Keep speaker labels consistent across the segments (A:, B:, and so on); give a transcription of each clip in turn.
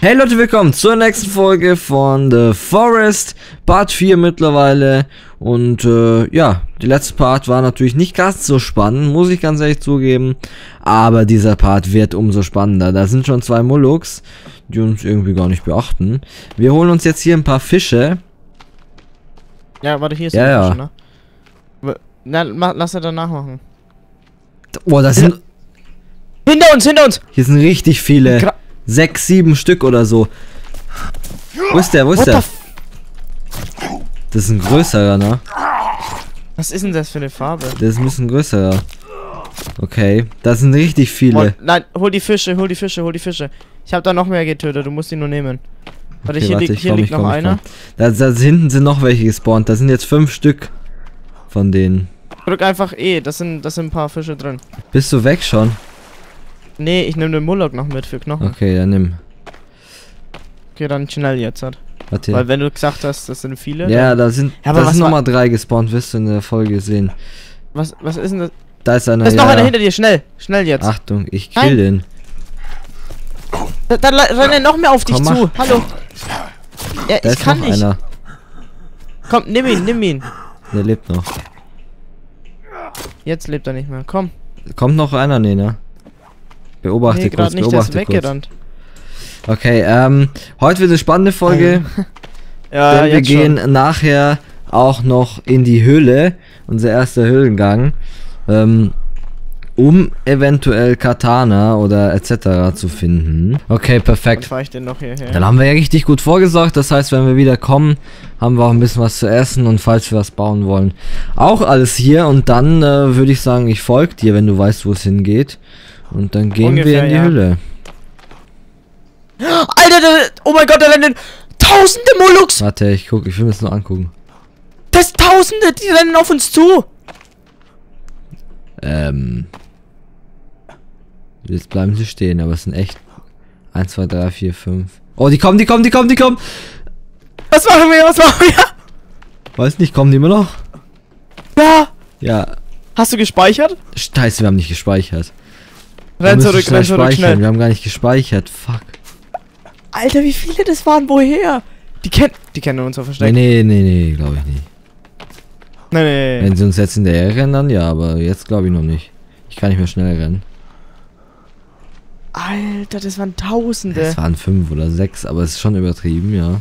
A: Hey Leute, willkommen zur nächsten Folge von The Forest, Part 4 mittlerweile. Und äh, ja, die letzte Part war natürlich nicht ganz so spannend, muss ich ganz ehrlich zugeben. Aber dieser Part wird umso spannender. Da sind schon zwei Moluks, die uns irgendwie gar nicht beachten. Wir holen uns jetzt hier ein paar Fische.
B: Ja, warte, hier ist
A: Ja,
B: der
A: ja.
B: Fische, ne? Na, ma, lass er danach machen.
A: Boah, das sind,
B: Hinter uns, hinter uns!
A: hier sind richtig viele.
B: Gra-
A: Sechs, sieben Stück oder so. Wo ist der, wo ist
B: What
A: der? Das ist ein größerer, ne?
B: Was ist denn das für eine Farbe?
A: Der ist ein bisschen größerer. Okay, das sind richtig viele.
B: Oh, nein, hol die Fische, hol die Fische, hol die Fische. Ich habe da noch mehr getötet, du musst die nur nehmen. Warte,
A: Okay,
B: hier,
A: warte,
B: liegt,
A: ich
B: hier
A: komm,
B: liegt noch
A: komm,
B: einer.
A: Da, da hinten sind noch welche gespawnt. Da sind jetzt fünf Stück von denen.
B: Drück einfach E, das sind, das sind ein paar Fische drin.
A: Bist du weg schon?
B: Nee, ich nehme den Mullock noch mit für Knochen.
A: Okay, dann nimm.
B: Okay, dann schnell jetzt halt.
A: Warte.
B: Weil wenn du gesagt hast, das sind viele.
A: ja, da sind,
B: Ja, aber
A: da
B: was
A: sind nochmal drei gespawnt, wirst du in der Folge sehen.
B: Was, was ist denn das?
A: Da ist einer.
B: Da ist
A: ja,
B: noch einer
A: ja.
B: hinter dir, schnell, schnell jetzt.
A: Achtung, ich
B: Nein.
A: kill den.
B: Da, da le- rennen noch mehr auf dich
A: Komm,
B: zu. Hallo. Ja,
A: Da
B: ich
A: ist
B: kann
A: noch
B: nicht.
A: einer.
B: Komm, nimm ihn, nimm ihn.
A: Der lebt noch.
B: Jetzt lebt er nicht mehr. Komm.
A: Kommt noch einer, nee, ne? Beobachte
B: nee,
A: kurz,
B: nicht,
A: beobachte kurz.
B: weggerannt.
A: Okay, ähm, heute wird eine spannende Folge.
B: Ja,
A: denn wir gehen
B: schon.
A: nachher auch noch in die Höhle, unser erster Höhlengang, ähm, um eventuell Katana oder etc. zu finden. Okay,
B: Dann
A: perfekt.
B: fahr ich den noch hierher.
A: Dann haben wir ja richtig gut vorgesorgt. Das heißt, wenn wir wieder kommen, haben wir auch ein bisschen was zu essen und falls wir was bauen wollen, auch alles hier. Und dann äh, würde ich sagen, ich folge dir, wenn du weißt, wo es hingeht. Und dann gehen wir
B: Ungefähr,
A: in die
B: ja.
A: Höhle.
B: Alter, da, oh mein Gott, da rennen tausende Moluks.
A: Warte, ich guck, ich will mir das nur angucken.
B: Das tausende, die rennen auf uns zu.
A: Ähm. Jetzt bleiben sie stehen, aber es sind echt 1, 2, 3, 4, 5. Oh, die kommen, die kommen, die kommen, die kommen!
B: Was machen wir, was machen wir?
A: Weiß nicht, kommen die immer noch?
B: Ja.
A: Ja.
B: Hast du gespeichert?
A: Scheiße, wir haben nicht gespeichert.
B: Renn zurück, renn zurück, schnell.
A: Wir haben gar nicht gespeichert. Fuck.
B: Alter, wie viele das waren, woher? Die kennen, die kennen uns auf
A: Nee,
B: Versteck.
A: nee, nee, nee, glaube ich nicht.
B: nee, nee.
A: Wenn sie uns jetzt in der Air rennen, dann ja, aber jetzt glaube ich noch nicht. Ich kann nicht mehr schnell rennen.
B: Alter, das waren tausende.
A: Es waren fünf oder sechs, aber es ist schon übertrieben, ja.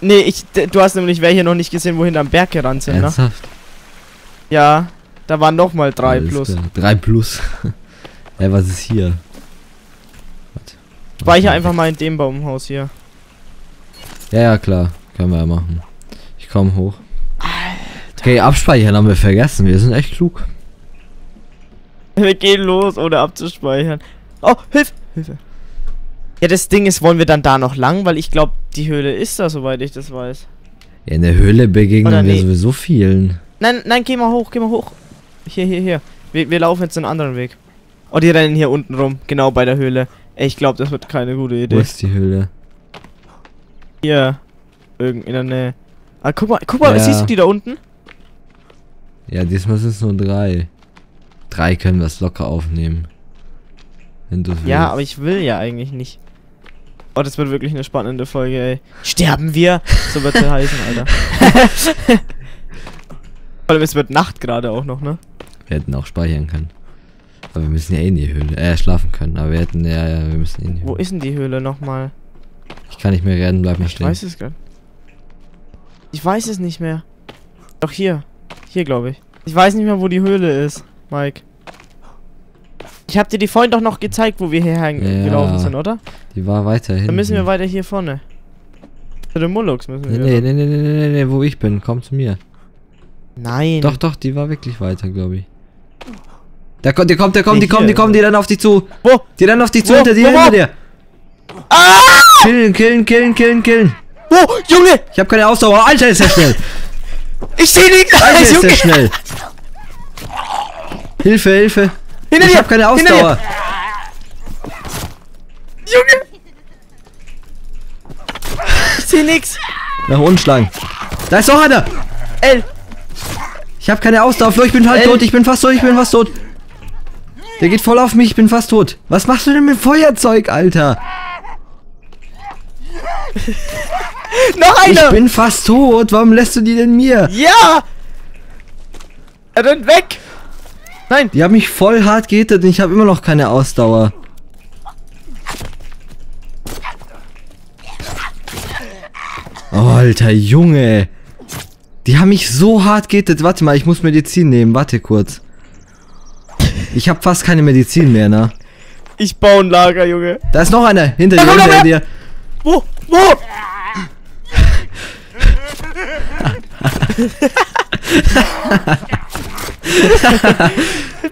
B: Nee, ich, du hast nämlich welche noch nicht gesehen, wohin am Berg gerannt sind, ne?
A: Ernsthaft?
B: Ja, da waren noch mal drei
A: Alles
B: plus.
A: klar. Drei plus. Ey, was ist hier?
B: Speicher einfach mal in dem Baumhaus hier.
A: Ja, ja, klar. Können wir ja machen. Ich komme hoch. Okay, abspeichern haben wir vergessen. Wir sind echt klug.
B: Wir gehen los, ohne abzuspeichern. Oh, Hilfe! Hilfe. Ja, das Ding ist, wollen wir dann da noch lang? Weil ich glaube, die Höhle ist da, soweit ich das weiß.
A: Ja, in der Höhle begegnen
B: Oder
A: wir
B: nee.
A: sowieso vielen.
B: Nein, nein, geh mal hoch, geh mal hoch. Hier, hier, hier. Wir, wir laufen jetzt einen anderen Weg. Oh, die rennen hier unten rum, genau bei der Höhle. Ey, ich glaube, das wird keine gute
A: Wo
B: Idee.
A: ist die Höhle?
B: Hier. Irgend in der Nähe. Ah, guck mal, guck mal,
A: Ja.
B: siehst du die da unten?
A: Ja, diesmal sind es nur drei. Drei können wir es locker aufnehmen. Wenn du willst.
B: Ja, aber ich will ja eigentlich nicht. Oh, das wird wirklich eine spannende Folge, ey. Sterben wir? So wird sie heißen, Alter. Vor allem, es wird Nacht gerade auch noch, ne?
A: Wir hätten auch speichern können. Aber wir müssen ja eh in die Höhle. Äh, schlafen können. Aber wir hätten, ja, ja, wir müssen in die Höhle.
B: Wo ist denn die Höhle nochmal?
A: Ich kann nicht mehr rennen, bleib mal
B: Ich
A: stehen.
B: weiß es gar Ich weiß es nicht mehr. Doch hier. Hier, glaube ich. Ich weiß nicht mehr, wo die Höhle ist, Mike. Ich hab dir die vorhin doch noch gezeigt, wo wir hierher
A: Ja.
B: gelaufen sind, oder?
A: Die war weiter hinten.
B: Dann müssen wir weiter hier vorne. Zu den Mullux müssen
A: Nee,
B: wir.
A: nee, nee, nee, nee, nee, nee, wo ich bin. Komm zu mir.
B: Nein.
A: Doch, doch, die war wirklich weiter, glaube ich. Da kommt, der kommt, der kommt, die kommen, die kommen, die rennen auf dich zu.
B: Wo?
A: Die rennen auf dich zu,
B: Wo?
A: hinter dir, hinter dir. Killen, killen, killen, killen, killen.
B: Wo? Junge!
A: Ich habe keine Ausdauer. Alter, ist der schnell.
B: Ich seh nichts!
A: Alter, ist der
B: Junge!
A: schnell. Hilfe, Hilfe.
B: Hinter
A: ich
B: dir!
A: habe keine! Ausdauer.
B: Junge! Ich seh nix!
A: Nach unten schlagen. Da ist noch einer.
B: L!
A: Ich habe keine Ausdauer, Flo, ich bin halt
B: Ey.
A: tot, ich bin fast tot, ich bin fast tot. Der geht voll auf mich, ich bin fast tot. Was machst du denn mit Feuerzeug, Alter?
B: Noch
A: Ich
B: einer!
A: bin fast tot. Warum lässt du die denn mir?
B: Ja! Er rennt weg! Nein!
A: Die haben mich voll hart gehittet und ich habe immer noch keine Ausdauer. Oh, Alter Junge. Die haben mich so hart gehittet. Warte mal, ich muss Medizin nehmen. Warte kurz. Ich habe fast keine Medizin mehr, ne?
B: Ich baue ein Lager, Junge.
A: Da ist noch einer. Hinter dir, hinter dir.
B: Wo? Wo?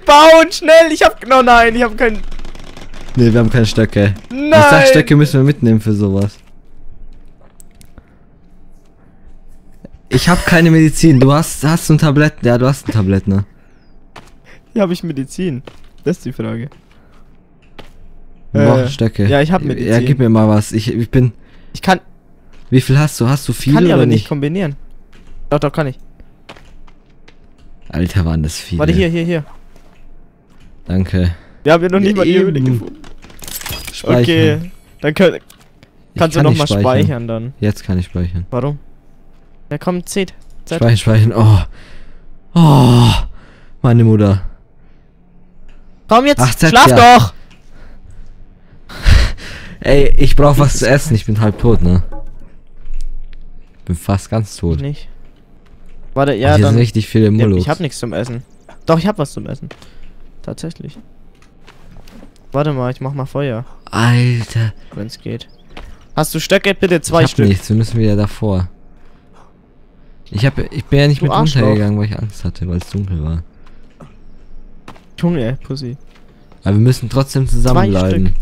B: Bauen, schnell! Ich hab. Oh nein, ich hab keinen.
A: Nee, wir haben keine Stöcke.
B: Nein!
A: Ich sag, Stöcke müssen wir mitnehmen für sowas. Ich habe keine Medizin. Du hast, hast ein Tablett? Ja, du hast ein Tablett, ne?
B: Hier habe ich Medizin. Das ist die Frage.
A: Brauchen
B: Äh,
A: Stöcke.
B: ja, ich hab
A: Ja,
B: Medizin.
A: gib mir mal was. Ich, ich bin.
B: Ich kann,
A: Wie viel hast du? Hast du viel
B: kann
A: oder
B: aber nicht
A: nicht?
B: kombinieren. Doch, doch, kann ich.
A: Alter, waren das viele.
B: Warte, hier, hier, hier.
A: Danke.
B: Wir haben ja noch nicht
A: Ja,
B: mal die Höhle gefunden.
A: Speichern.
B: Okay. Dann könnt,
A: Ich
B: kannst du
A: kann
B: noch
A: nicht
B: mal speichern. dann.
A: Jetzt kann ich speichern.
B: Warum? Ja, komm, zählt.
A: Speichern, speichern. Oh. Oh. Meine Mutter.
B: Komm jetzt,
A: Ach,
B: schlaf
A: ja.
B: doch!
A: Ey, ich brauch was zu essen. Ich bin halb tot, ne? Bin fast ganz tot.
B: Nicht. Warte,
A: Ach,
B: ja,
A: hier
B: dann.
A: sind richtig viele
B: Ja,
A: Mullux.
B: ich hab nichts zum Essen. Doch, ich hab was zum Essen. Tatsächlich. Warte mal, ich mach mal Feuer,
A: Alter.
B: wenn's geht. Hast du Stöcke? Bitte zwei
A: ich hab
B: Stück.
A: nichts. Wir müssen wieder davor. Ich hab, ich bin ja nicht
B: Du
A: mit
B: Arschloch.
A: runtergegangen, weil ich Angst hatte, weil es dunkel war.
B: Junge, Pussy.
A: Aber wir müssen trotzdem zusammenbleiben.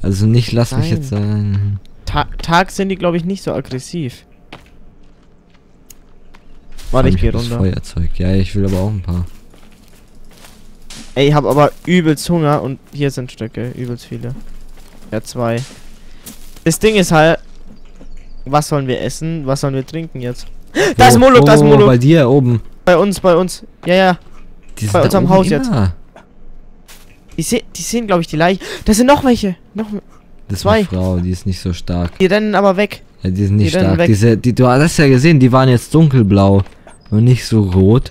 A: Also nicht, lass mich
B: Nein.
A: jetzt sein.
B: Ta Tag sind die, glaube ich, nicht so aggressiv. Warte, ich
A: Vor
B: geh
A: allem, hab das
B: runter.
A: Feuerzeug. Ja, ich will aber auch ein paar.
B: Ey, ich hab aber übelst Hunger und hier sind Stöcke, übelst viele. Ja, zwei. Das Ding ist halt, was sollen wir essen? Was sollen wir trinken jetzt? Da ist? Moloch, da ist
A: Wo?
B: Moloch.
A: Bei dir oben.
B: Bei uns, bei uns. Ja, ja.
A: Die sind
B: Bei unserem Haus jetzt.
A: immer.
B: Die, se die sehen, glaube ich, die Leichen. Da sind noch welche. Noch
A: Das
B: Zwei.
A: war Frau, die ist nicht so stark.
B: Die rennen aber weg.
A: Ja, die sind nicht
B: Die
A: stark. Diese, die, du hast ja gesehen, die waren jetzt dunkelblau und nicht so rot.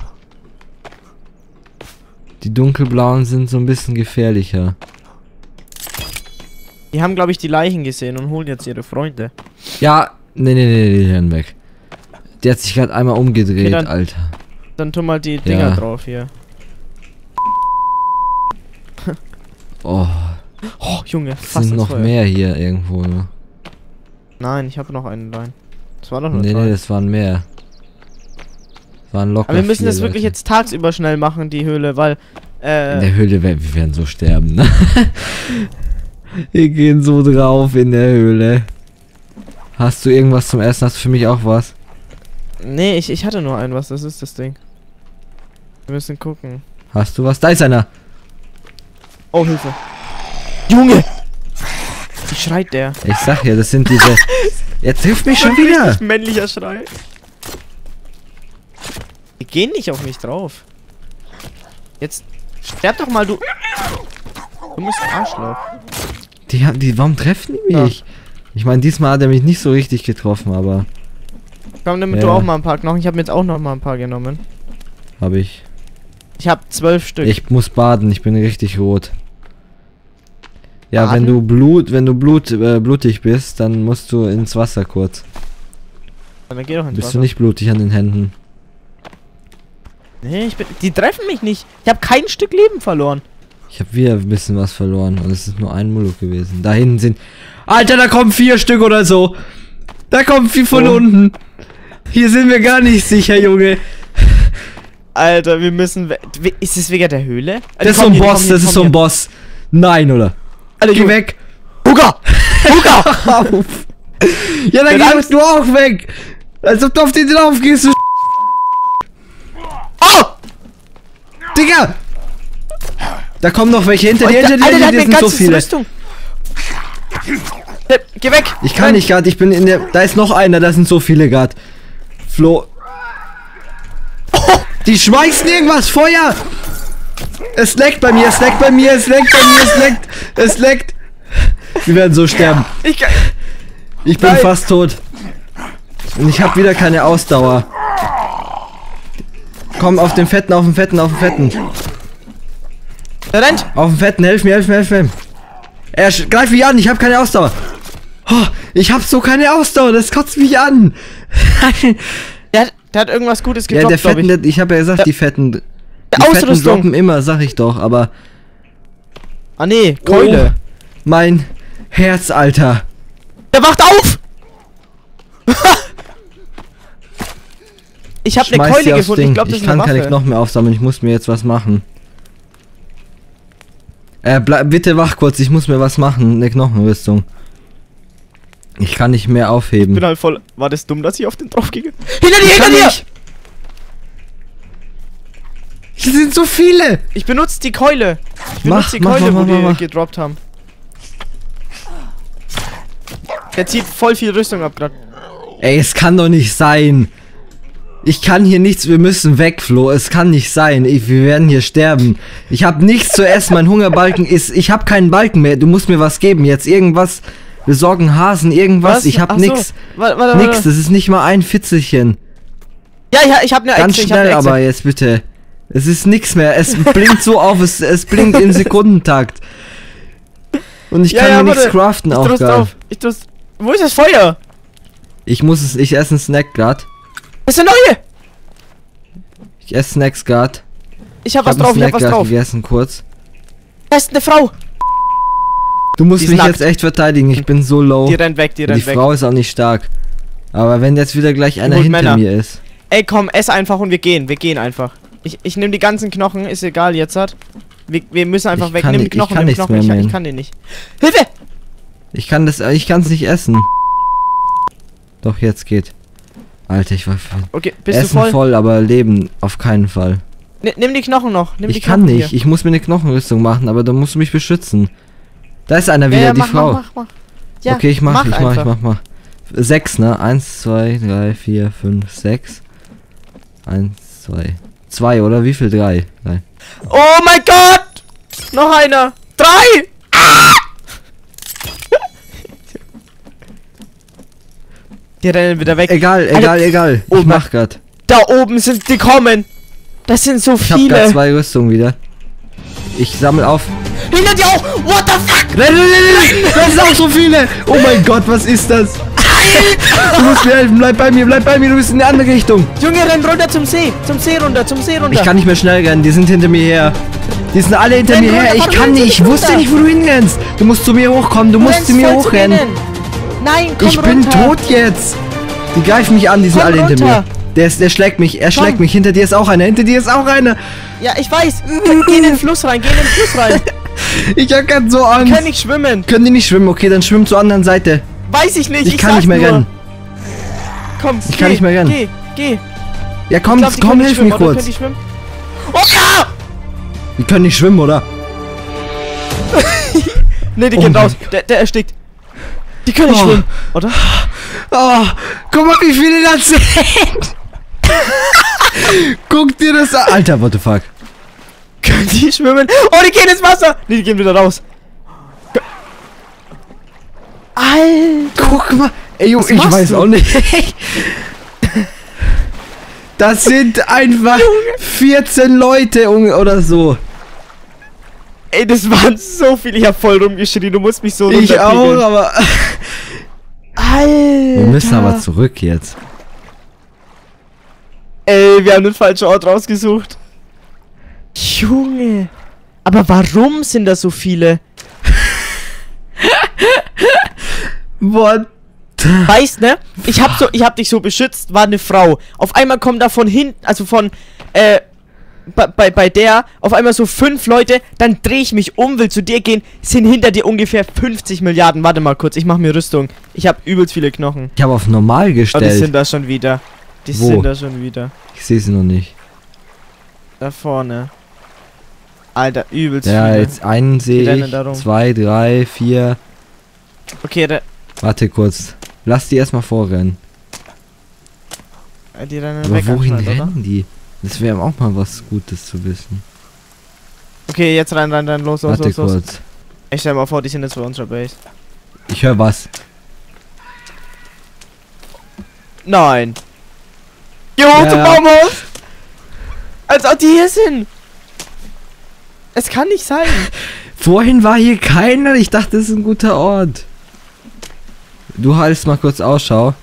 A: Die dunkelblauen sind so ein bisschen gefährlicher.
B: Die haben, glaube ich, die Leichen gesehen und holen jetzt ihre Freunde.
A: Ja, nee, nee, nee, die rennen weg. Der hat sich gerade einmal umgedreht,
B: Okay, dann-
A: Alter.
B: Dann tu mal die Dinger
A: Ja.
B: drauf hier.
A: Oh,
B: Oh, Junge, fast
A: sind noch
B: Feuer.
A: mehr hier irgendwo, ne?
B: Nein, ich habe noch einen Lein. Das war doch nur
A: Nee,
B: drei.
A: nee, das waren mehr. Das waren locker
B: Aber wir müssen das wirklich
A: Leute.
B: jetzt tagsüber schnell machen, die Höhle, weil.
A: In
B: Äh,
A: der Höhle, wir wir werden so sterben, ne? wir gehen so drauf in der Höhle. Hast du irgendwas zum Essen? Hast du für mich auch was?
B: nee, ich, ich hatte nur ein was, das ist das Ding. Wir müssen gucken.
A: Hast du was? Da ist einer.
B: Oh, Hilfe. Junge! Wie schreit der?
A: Ich sag ja, das sind diese. Jetzt hilft mich schon wieder.
B: Männlicher Schrei. Die gehen nicht auf mich drauf. Jetzt sterb doch mal, du. Du bist ein Arschloch.
A: Die, haben- die, warum treffen die mich? Ich meine, diesmal hat er mich nicht so richtig getroffen, aber
B: Komm, damit
A: Ja.
B: du auch mal ein paar Knochen. Ich habe mir jetzt auch noch mal ein paar genommen.
A: habe ich.
B: Ich habe zwölf Stück.
A: Ich muss baden, ich bin richtig rot. Ja, wenn
B: Baden?
A: du Blut, wenn du Blut, äh, blutig bist, dann musst du ins Wasser kurz.
B: Dann geh doch ins
A: Bist
B: Wasser.
A: du nicht blutig an den Händen?
B: Nee, ich bin. Die treffen mich nicht. Ich habe kein Stück Leben verloren.
A: Ich habe wieder ein bisschen was verloren und es ist nur ein Muluk gewesen. Da hinten sind. Alter, da kommen vier Stück oder so. Da kommen vier von
B: Wo?
A: unten. Hier sind wir gar nicht sicher, Junge.
B: Alter, wir müssen. Ist es wegen der Höhle?
A: Das ist so ein Boss, das ist so ein Boss. Nein, oder?
B: Alter,
A: Geh weg.
B: Huga! Huga!
A: Auf. Ja, dann
B: Der
A: geh
B: Angst-
A: du auch weg. Als ob du auf den drauf gehst, du
B: Oh!
A: Digga. Da kommen noch welche hinter dir, hinter dir, hinter dir sind so viele.
B: Rüstung. Geh weg!
A: Ich kann
B: Renn.
A: nicht gerade, ich bin in der. Da ist noch einer, da sind so viele gerade. Flo. Die schmeißen irgendwas, Feuer! Es leckt bei mir, es leckt bei mir, es leckt bei mir, es leckt, es leckt. Wir werden so sterben.
B: Ich
A: bin
B: Nein.
A: fast tot. Und ich habe wieder keine Ausdauer. Komm, auf den Fetten, auf den Fetten, auf den Fetten.
B: Der rennt.
A: Auf den Fetten, helf mir, helf mir, helf mir. Er greift mich an, ich habe keine Ausdauer. Oh, ich habe so keine Ausdauer, das kotzt mich an.
B: Der hat, der hat irgendwas Gutes
A: ja, der
B: gedroppt,
A: Fetten,
B: ich.
A: der, ich habe ja gesagt,
B: Ja.
A: die Fetten. Die
B: Der
A: Fetten
B: Ausrüstung.
A: droppen immer, sag ich doch, aber.
B: Ah nee, Keule.
A: Oh, mein Herz, Alter.
B: Der wacht auf! ich habe eine
A: Schmeiß
B: Keule gefunden.
A: Ding.
B: Ich glaube, das
A: ich
B: ist
A: kann
B: eine
A: keine
B: Waffe.
A: Knochen mehr aufsammeln, ich muss mir jetzt was machen. Äh, bleib bitte wach kurz, ich muss mir was machen, eine Knochenrüstung. Ich kann nicht mehr aufheben.
B: Ich bin halt voll. War das dumm, dass ich auf den drauf ging? Hinter dir, hinter dir!
A: nicht. Hier sind so viele!
B: Ich benutze die Keule. Ich
A: Mach,
B: benutze die
A: mach,
B: Keule,
A: mach,
B: wo die gedroppt haben. Der zieht voll viel Rüstung ab gerade.
A: Ey, es kann doch nicht sein. Ich kann hier nichts, wir müssen weg, Flo. Es kann nicht sein. Ich, wir werden hier sterben. Ich habe nichts zu essen, mein Hungerbalken ist. Ich habe keinen Balken mehr. Du musst mir was geben. Jetzt irgendwas. Wir sorgen Hasen, irgendwas. Ich
B: Ach
A: habe
B: so.
A: nix. Das ist nicht mal ein Fitzelchen.
B: Ja, ja, ich habe eine
A: Ganz
B: Echse. ich hab
A: schnell aber jetzt bitte. Es ist nix mehr. Es blinkt so auf, es, es blinkt im Sekundentakt. Und ich
B: Ja,
A: kann
B: ja,
A: mir nichts
B: warte.
A: craften
B: Ich
A: auch gar.
B: drauf. Ich drück's. Wo ist das Feuer?
A: Ich muss es, ich esse einen Snack grad.
B: Das ist eine neue.
A: Ich esse Snacks grad.
B: Ich hab
A: Ich
B: was
A: hab
B: drauf, ich hab
A: Snack
B: was drauf.
A: gegessen kurz.
B: Da ist eine Frau.
A: Du musst
B: Die
A: mich
B: nackt.
A: jetzt echt verteidigen, ich bin so low.
B: Die rennt weg, die
A: Und die
B: rennt weg.
A: Frau ist auch nicht stark. Aber wenn jetzt wieder gleich einer hinter
B: Männer.
A: mir ist.
B: Ey, komm, ess einfach und wir gehen. Wir gehen einfach. Ich, ich nehme die ganzen Knochen, ist egal jetzt hat. Wir, wir müssen einfach
A: Ich
B: weg. Nimm die
A: nicht- ich
B: Knochen,
A: kann
B: nimm Knochen.
A: mehr,
B: ich, ich kann den nicht. Hilfe!
A: Ich kann das, ich kann es nicht essen. Doch, jetzt geht. Alter, ich war für
B: Okay, bist
A: Essen
B: du voll?
A: voll, aber Leben auf keinen Fall.
B: Ni- nimm die Knochen noch. Nimm die
A: ich kann
B: Knochen
A: nicht,
B: Hier.
A: ich muss mir eine Knochenrüstung machen, aber da musst du mich beschützen. Da ist einer
B: Ja,
A: wieder,
B: ja,
A: die
B: mach,
A: Frau.
B: Mach, mach. Ja,
A: okay, ich mach, ich mach, ich mach, mach. Sechs, ne? Eins, zwei, drei, vier, fünf, sechs. Eins, zwei. Zwei, oder? Wie viel? Drei. Drei.
B: Oh mein Gott! Noch einer! Drei! Ah! Die rennen wieder weg.
A: Egal,
B: Alter,
A: egal, egal.
B: oh
A: Ich mach grad.
B: Da oben sind die kommen! Das sind so
A: Ich hab grad
B: viele!
A: zwei Rüstungen wieder. Ich sammel auf.
B: Hinter dir auch! What the fuck?
A: Renn, renn, renn, renn! Das sind auch so viele! Oh mein Gott, was ist das? Du musst mir helfen, bleib bei mir, bleib bei mir, du bist in die andere Richtung.
B: Junge, renn runter zum See! Zum See runter, zum See runter!
A: Ich kann nicht mehr schnell rennen, die sind hinter mir her. Die sind alle hinter
B: Renn
A: mir her.
B: runter,
A: Ich
B: fahr
A: kann
B: runter,
A: nicht, ich
B: runter.
A: wusste nicht, wo du hinrennst. Du musst zu mir hochkommen, du
B: Du
A: musst zu mir hochrennen.
B: Nein, komm
A: Ich bin
B: runter.
A: tot jetzt. Die greifen mich an, die sind
B: Komm
A: alle hinter mir.
B: runter.
A: Der, ist, der schlägt mich, er
B: Komm.
A: schlägt mich. Hinter dir ist auch einer, hinter dir ist auch einer.
B: Ja, ich weiß. Ge- Geh in den Fluss rein, geh in den Fluss rein.
A: Ich hab grad so Angst.
B: Kann nicht schwimmen.
A: Können die nicht schwimmen? Okay, dann schwimm zur anderen Seite.
B: Weiß ich nicht.
A: Ich, kann
B: sag
A: nicht mehr
B: nur.
A: rennen.
B: Komm,
A: Ich
B: geh,
A: kann nicht mehr rennen.
B: Geh, geh.
A: Ja, komm,
B: Ich glaub,
A: komm, hilf
B: schwimmen,
A: mir
B: oder?
A: kurz.
B: Können die? Oh ja!
A: Die können nicht schwimmen, oder?
B: Ne, die
A: Oh
B: gehen raus. Der, der erstickt. Die können nicht
A: Oh.
B: schwimmen, oder?
A: Oh, guck mal, wie viele das sind. Guck dir das an. Alter, what the fuck.
B: Können die schwimmen? Oh, die gehen ins Wasser. Ne, die gehen wieder raus. Alter.
A: Guck mal. Ey, Junge, ich weiß
B: du?
A: auch nicht. Das sind einfach 14 Leute oder so.
B: Ey, das waren so viele. Ich hab voll rumgeschrien. Du musst mich so
A: Ich auch, aber.
B: Alter.
A: Wir müssen aber zurück jetzt.
B: Ey, wir haben den falschen Ort rausgesucht. Junge. Aber warum sind da so viele?
A: What?
B: Weißt ne? Ich hab so, ich hab dich so beschützt, war eine Frau. Auf einmal kommen da von hinten, also von, äh, bei, bei, bei der, auf einmal so fünf Leute, dann drehe ich mich um, will zu dir gehen, sind hinter dir ungefähr 50 Milliarden. Warte mal kurz, ich mach mir Rüstung. Ich hab übelst viele Knochen.
A: Ich habe auf normal
B: Oh, die
A: gestellt.
B: sind da schon wieder. Die
A: Wo?
B: sind da schon wieder.
A: ich sehe sie noch nicht.
B: Da vorne. Alter, übelst
A: Ja,
B: viele.
A: jetzt einen sehe ich. Zwei, drei, vier.
B: Okay, da,
A: Warte kurz. Lass die erstmal vorrennen.
B: äh, die rennen
A: Aber wohin
B: anscheinend, oder?
A: rennen die? Das wäre auch mal was Gutes zu wissen.
B: Okay, jetzt rein, rein, rein, los, los,
A: Warte
B: los, los.
A: kurz.
B: Ich stell mal vor, die sind jetzt bei unserer Base.
A: Ich höre was.
B: Nein. Hier hoch
A: Ja,
B: zum. Baumhaus. Als ob die hier sind. Es kann nicht sein.
A: Vorhin war hier keiner. Ich dachte, das ist ein guter Ort. Du haltst mal kurz Ausschau.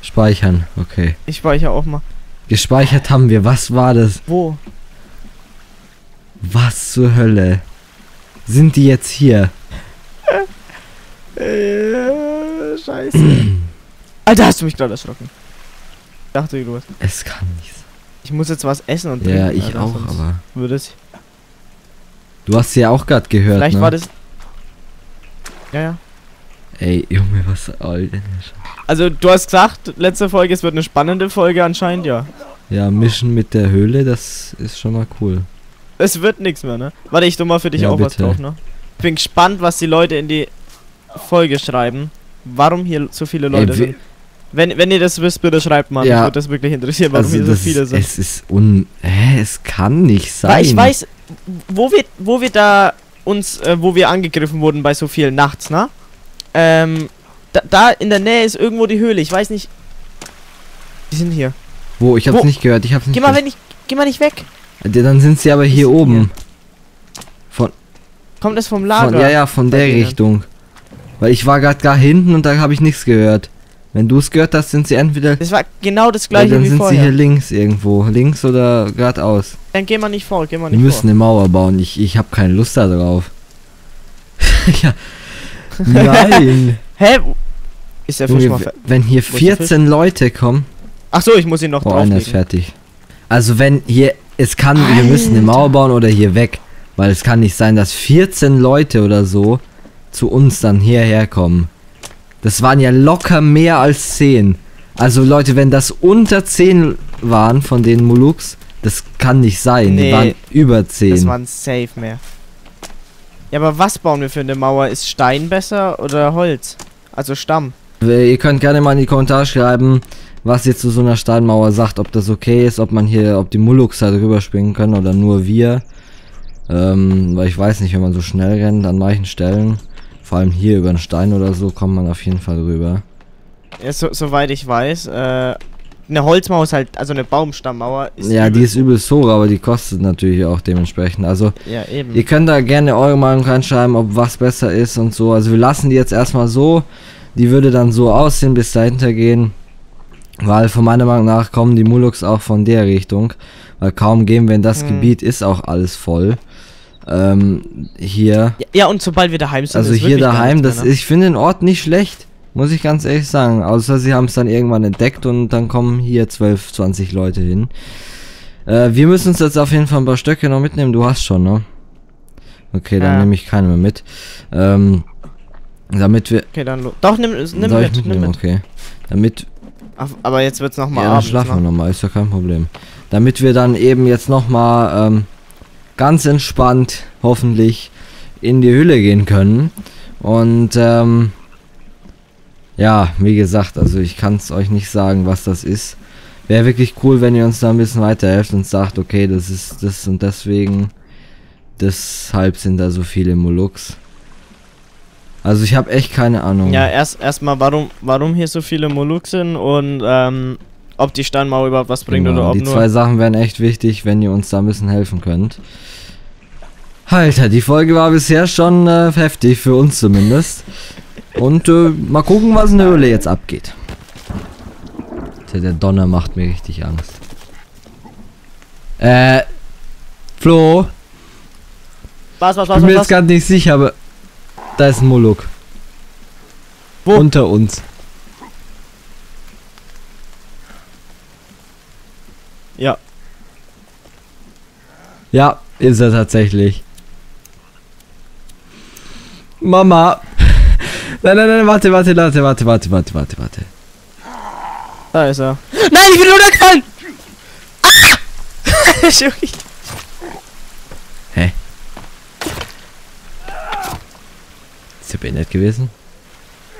A: Speichern. Okay.
B: Ich speichere auch mal.
A: Gespeichert haben wir. Was war das?
B: Wo?
A: Was zur Hölle? Sind die jetzt hier?
B: Äh, scheiße. Alter, hast du mich gerade erschrocken. Ich dachte, du hast.
A: Es kann nicht sein.
B: Ich muss jetzt was essen und trinken.
A: Ja, ich
B: Alter,
A: auch, aber.
B: Würde es.
A: Du hast sie ja auch gerade gehört,
B: Vielleicht
A: ne?
B: war das. Ja, ja.
A: Ey, Junge, was. Alter.
B: Also, du hast gesagt, letzte Folge, es wird eine spannende Folge anscheinend, ja.
A: Ja, mischen mit der Höhle, das ist schon mal cool.
B: Es wird nichts mehr, ne? Warte, ich tu mal für dich
A: Ja,
B: auch was
A: bitte.
B: drauf, ne? Ich bin gespannt, was die Leute in die Folge schreiben. Warum hier so viele Leute
A: Ey,
B: sind. Wenn, wenn ihr das wisst, bitte schreibt mal.
A: Ja.
B: Mich würde das wirklich interessieren, warum
A: also
B: hier so viele sind.
A: Es ist un. Hä, es kann nicht sein.
B: Ja, ich weiß, wo wir, wo wir da uns, äh, wo wir angegriffen wurden bei so vielen nachts, ne? Ähm, da, da in der Nähe ist irgendwo die Höhle. Ich weiß nicht. Die sind hier.
A: Wo? Ich hab's
B: Wo?
A: nicht gehört. Ich hab's nicht
B: Geh mal,
A: gehört.
B: wenn ich, geh mal nicht weg.
A: Ja, Dann sind sie aber hier oben.
B: Kommt das vom Lager?
A: Von, ja, ja, von der. Richtung. Weil ich war gerade da hinten und da habe ich nichts gehört. Wenn du es gehört hast, sind sie entweder.
B: Das war genau das
A: Ja,
B: gleiche
A: dann
B: wie
A: sind sie
B: vorher.
A: hier links irgendwo. Links oder geradeaus.
B: Dann geh mal nicht vor, geh mal
A: Wir
B: nicht
A: müssen eine Mauer bauen. Ich, ich habe keine Lust da drauf. ja. Nein.
B: Hä? Ist der Fisch
A: Junge,
B: mal fe-
A: wenn hier
B: Wo ist der
A: 14 Leute kommen.
B: Ach so, ich muss ihn noch
A: Oh, einer ist
B: drauflegen.
A: fertig. Also wenn hier, es kann, wir müssen eine Mauer bauen oder hier weg. Weil es kann nicht sein, dass 14 Leute oder so zu uns dann hierher kommen. Das waren ja locker mehr als 10. Also Leute, wenn das unter 10 waren von den Muluks, das kann nicht sein. Die
B: Nee,
A: waren über 10.
B: Das waren safe mehr. Ja, aber was bauen wir für eine Mauer? Ist Stein besser oder Holz? Also Stamm.
A: Äh, Ihr könnt gerne mal in die Kommentare schreiben, was ihr zu so einer Steinmauer sagt, ob das okay ist, ob man hier, ob die Muluks da drüber springen können oder nur wir. Ähm, weil ich weiß nicht, wenn man so schnell rennt an manchen Stellen, vor allem hier über einen Stein oder so, kommt man auf jeden Fall drüber.
B: Ja, so, soweit ich weiß, äh, eine Holzmauer ist halt, also eine Baumstammmauer ist
A: ja, die ist übelst hoch, aber die kostet natürlich auch dementsprechend. Also,
B: Ja, eben.
A: ihr könnt da gerne eure Meinung reinschreiben, ob was besser ist und so. Also, wir lassen die jetzt erstmal so. Die würde dann so aussehen, bis dahinter gehen. Weil von meiner Meinung nach kommen die Muluks auch von der Richtung. Weil kaum gehen wir in das
B: Hm.
A: Gebiet, ist auch alles voll. Ähm, hier.
B: ja, und sobald wir daheim sind,
A: Also
B: ist
A: hier daheim, das
B: ne?
A: ich finde den Ort nicht schlecht. Muss ich ganz ehrlich sagen. Außer sie haben es dann irgendwann entdeckt und dann kommen hier 12, 20 Leute hin. Äh, wir müssen uns jetzt auf jeden Fall ein paar Stöcke noch mitnehmen. Du hast schon, ne? Okay, dann
B: Ja.
A: nehme ich keine mehr mit. Ähm, damit wir.
B: Okay, dann Doch, nimm, nimm
A: Soll ich
B: mit, nimm
A: mitnehmen?
B: mit.
A: Okay. Damit
B: Ach, aber jetzt wird's noch mal
A: ja, dann schlafen wir
B: ne?
A: nochmal, ist ja kein Problem. Damit wir dann eben jetzt nochmal ähm, ganz entspannt, hoffentlich, in die Hülle gehen können. Und ähm, ja, wie gesagt, also ich kann es euch nicht sagen, was das ist. Wäre wirklich cool, wenn ihr uns da ein bisschen weiterhelft und sagt, okay, das ist das und deswegen, deshalb sind da so viele Moluks. Also ich habe echt keine Ahnung.
B: Ja, erst erstmal, warum, warum hier so viele Moluks sind und ähm, ob die Steinmauer überhaupt was bringt
A: Genau,
B: oder ob
A: die
B: nur.
A: zwei Sachen wären echt wichtig, wenn ihr uns da ein bisschen helfen könnt. Alter, die Folge war bisher schon äh, heftig, für uns zumindest. Und äh, mal gucken, was in der Höhle jetzt abgeht. Der, Donner macht mir richtig Angst. Äh, Flo,
B: Was, was,
A: ich
B: was,
A: bin mir jetzt gerade nicht sicher, aber da ist ein Moluk.
B: Wo?
A: Unter uns.
B: Ja.
A: Ja, ist er tatsächlich. Mama. Nein, nein, nein, warte, warte, warte, warte, warte, warte, warte, warte.
B: Da ist er. Nein, ich bin runtergefallen! Ah! Entschuldigung.
A: Ist er beendet gewesen?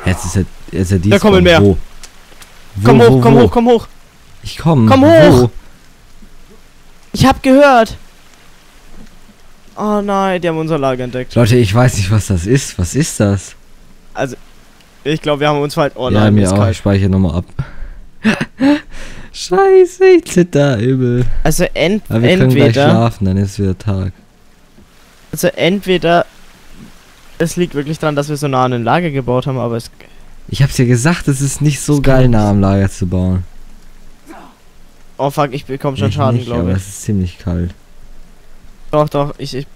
A: Jetzt ist er, jetzt ist er dies.
B: Da kommen mehr.
A: Wo? Wo,
B: komm
A: wo,
B: hoch, komm
A: wo?
B: hoch, komm hoch.
A: Ich komm.
B: Komm
A: Wo?
B: hoch. Ich hab gehört. Oh nein, die haben unser Lager entdeckt.
A: Leute, ich weiß nicht, was das ist. Was ist das?
B: Ich glaube, wir haben uns halt. Oh
A: ja,
B: nein, mir
A: auch. Ich
B: kalt.
A: speichere nochmal ab. Scheiße, ich zitter übel.
B: Also ent
A: Aber wir können gleich
B: entweder,
A: schlafen, dann ist wieder Tag.
B: also entweder es liegt wirklich daran, dass wir so nah an ein Lager gebaut haben, aber es
A: Ich hab's ja gesagt, es ist nicht so geil, nah am Lager zu bauen.
B: Oh fuck, ich bekomme schon
A: Ich
B: Schaden,
A: nicht,
B: glaube
A: aber
B: ich.
A: es ist ziemlich kalt.
B: Doch, doch, ich, ich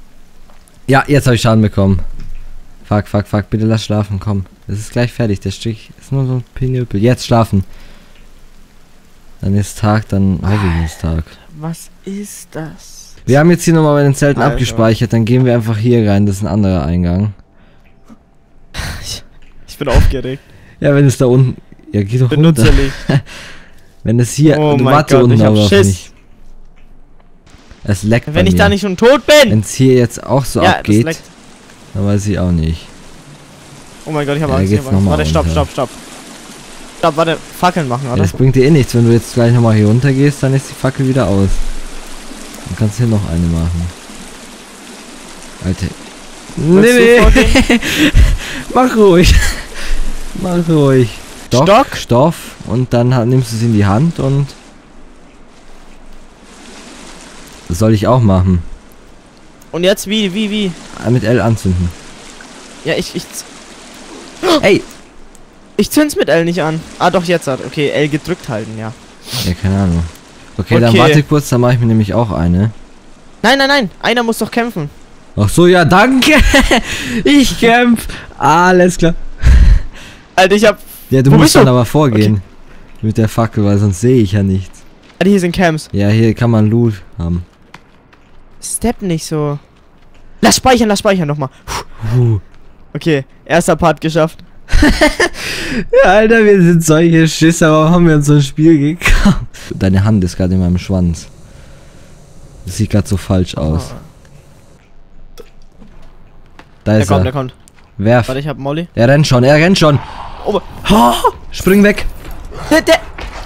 A: Ja, jetzt habe ich Schaden bekommen. Fuck, fuck, fuck, bitte lass schlafen, komm. Es ist gleich fertig, der Strich ist nur so ein Pinöpel. Jetzt schlafen. Dann ist Tag, dann hoffe ich ist Tag.
B: was ist das?
A: Wir haben jetzt hier nochmal bei den Zelten
B: Alter.
A: abgespeichert, dann gehen wir einfach hier rein, das ist ein anderer Eingang.
B: Ich bin aufgeregt.
A: Ja, wenn es da unten... Ja, geh doch runter. Wenn es hier...
B: Oh
A: du
B: Gott,
A: unten
B: ich
A: aber mich. Es leckt
B: Wenn ich
A: mir.
B: da nicht schon tot bin!
A: Wenn es hier jetzt auch so
B: ja,
A: abgeht, dann weiß ich auch nicht.
B: Oh mein Gott, ich habe
A: Ja,
B: Angst.
A: geht's
B: Warte, stopp, stopp, stopp. Stopp, warte, Fackeln machen,
A: Ja,
B: oder?
A: das bringt dir eh nichts, wenn du jetzt gleich nochmal hier runter gehst, dann ist die Fackel wieder aus. Dann kannst du hier noch eine machen. Alter.
B: Willst
A: Nee, nee. Mach ruhig. Mach ruhig. Stock,
B: Stock?
A: Stoff und dann nimmst du es in die Hand und. Das soll ich auch machen.
B: Und jetzt wie, wie, wie?
A: Ah, Mit L anzünden.
B: Ja, ich, ich,
A: Ey!
B: ich zünd's mit L nicht an. Ah, doch, jetzt hat. Okay, L gedrückt halten, ja.
A: Ja, keine Ahnung. Okay, dann
B: Okay.
A: warte kurz, dann mache ich mir nämlich auch eine.
B: Nein, nein, nein, einer muss doch kämpfen.
A: Ach so, ja, danke. ich kämpf. Alles klar.
B: Alter, ich hab.
A: Ja, du
B: Wo
A: musst
B: bist du?
A: dann aber vorgehen. Mit der Fackel, weil sonst sehe ich ja nichts.
B: Alter, hier sind Camps.
A: Ja, hier kann man Loot haben.
B: Step nicht so. Lass speichern, lass speichern nochmal. Okay, erster Part geschafft.
A: Ja, Alter, wir sind solche Schisser. Warum haben wir uns so ein Spiel gekauft? Deine Hand ist gerade in meinem Schwanz. Das sieht gerade so falsch aus. Da
B: Der
A: ist
B: kommt,
A: er.
B: der kommt.
A: Werf.
B: Warte, ich hab Molly.
A: Er rennt schon, er rennt schon.
B: Oh,
A: Ha, spring weg.
B: der, der,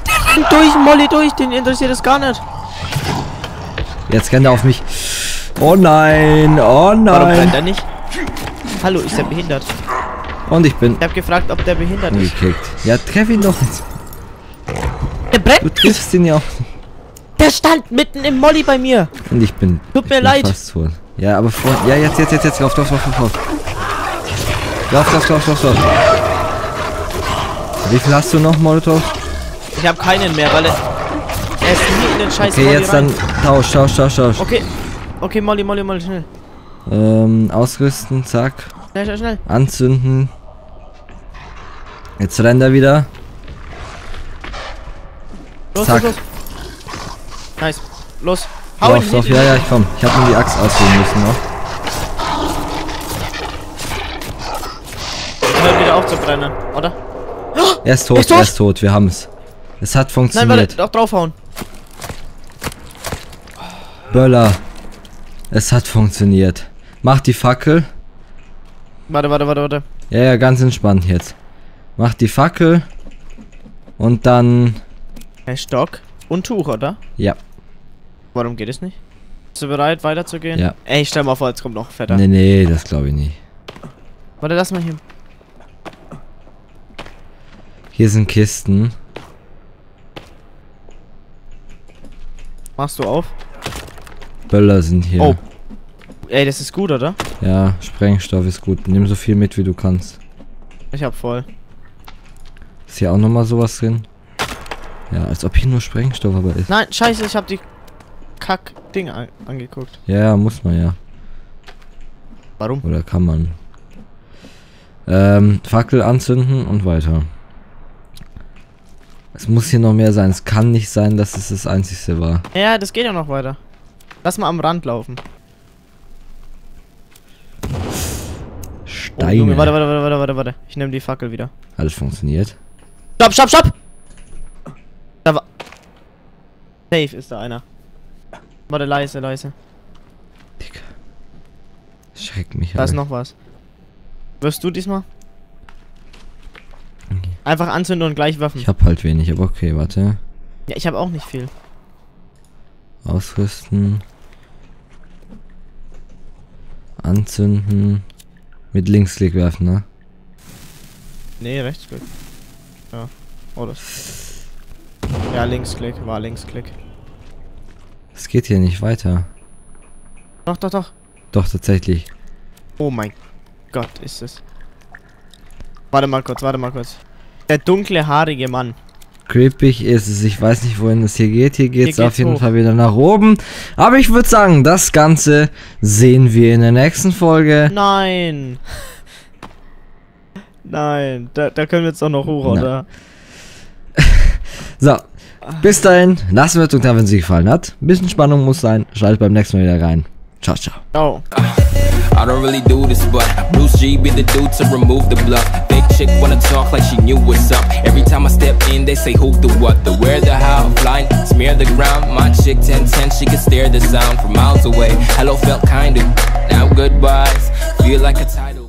B: der rennt durch, Molly durch, den interessiert es gar nicht.
A: Jetzt rennt er auf mich. Oh nein, oh
B: Warum
A: nein.
B: brennt er nicht? Hallo, ist der behindert?
A: Und ich bin
B: Ich hab gefragt, ob der behindert ist.
A: Ja, treff ihn doch jetzt.
B: Der
A: Du
B: brennt!
A: triffst ihn ja auch.
B: Der stand mitten im Molly bei mir.
A: Und ich bin.
B: Tut
A: ich
B: mir
A: bin
B: leid.
A: Fast tot. Ja, aber vor. Ja, jetzt, jetzt, jetzt, jetzt. Lauf, lauf, lauf, lauf, lauf. Lauf, lauf, lauf, lauf, lauf. Wie viel hast du noch, Molotov?
B: Ich hab keinen mehr, weil er, er ist nie in den scheiß
A: Okay,
B: Molly
A: jetzt
B: rein.
A: dann tausch, tausch, tausch, tausch.
B: Okay. Okay, Molly, Molly, Molly, schnell.
A: Ähm, ausrüsten, zack.
B: Schnell, schnell, schnell.
A: Anzünden. Jetzt rennt er wieder.
B: Los,
A: Zack.
B: los, los. Nice. Los. Hau
A: lauf,
B: hin.
A: ja, ja, ich komm. Ich hab nur die Axt auswählen müssen noch.
B: Hört wieder auf zu brennen, oder?
A: Er ist tot,
B: Ist tot?
A: er ist tot, wir haben's. Es hat
B: Nein,
A: funktioniert.
B: warte, doch draufhauen.
A: Böller. Es hat funktioniert. Mach die Fackel.
B: Warte, warte, warte, warte.
A: Ja, ja, ganz entspannt jetzt. Mach die Fackel. Und dann.
B: Ein Stock und Tuch, oder?
A: Ja.
B: Warum geht es nicht? Bist du bereit, weiterzugehen?
A: Ja.
B: Ey, stell mal vor, jetzt kommt noch fetter.
A: Nee, nee, das glaube ich nicht.
B: Warte, lass mal hier.
A: Hier sind Kisten.
B: Machst du auf?
A: Böller sind hier.
B: Oh. Ey, das ist gut, oder?
A: Ja, Sprengstoff ist gut. Nimm so viel mit, wie du kannst.
B: Ich hab voll.
A: Ist hier auch nochmal sowas drin? Ja, als ob hier nur Sprengstoff aber ist.
B: Nein, scheiße, ich hab die Kack-Ding an angeguckt.
A: Ja, ja, muss man ja.
B: Warum?
A: Oder kann man. Ähm, Fackel anzünden und weiter. Es muss hier noch mehr sein. Es kann nicht sein, dass es das einzigste war.
B: Ja, das geht ja noch weiter. Lass mal am Rand laufen. Oh,
A: Steine.
B: Junge, warte, warte, warte, warte, warte, warte. Ich nehme die Fackel wieder.
A: Alles funktioniert.
B: Stopp, stopp, stopp! Da war. Safe ist da einer. Warte, leise, leise.
A: Digga. Schreckt mich
B: Da ist noch was. Wirst du diesmal?
A: Okay.
B: Einfach anzünden und gleich werfen.
A: Ich hab halt wenig, aber okay, warte.
B: Ja, ich habe auch nicht viel.
A: Ausrüsten. Anzünden. Mit Linksklick werfen, ne?
B: Nee, Rechtsklick. Ja. Oh, das. Ja, Linksklick, war Linksklick.
A: Es geht hier nicht weiter.
B: Doch, doch, doch.
A: Doch, tatsächlich.
B: Oh mein Gott, ist es. Warte mal kurz, warte mal kurz. Der dunkle, haarige Mann.
A: Creepig ist es. Ich weiß nicht, wohin es hier geht. Hier geht es auf jeden
B: hoch.
A: Fall wieder nach oben. Aber ich würde sagen, das Ganze sehen wir in der nächsten Folge.
B: Nein. Nein, da, da können wir jetzt doch noch hoch,
A: Na.
B: oder?
A: So, bis dahin. Lassen wir es uns da, wenn es euch gefallen hat. Ein bisschen Spannung muss sein. Schaltet beim nächsten Mal wieder rein. Ciao, ciao.
B: Oh.
C: I don't really do this, but Bruce G be the dude to remove the bluff. Fake chick wanna talk like she knew what's up. Every time I step in, they say who the what, the where, the how, flying, smear the ground. My chick 1010, she can stare the sound from miles away. Hello felt kinda, now goodbyes. Feel like a tidal.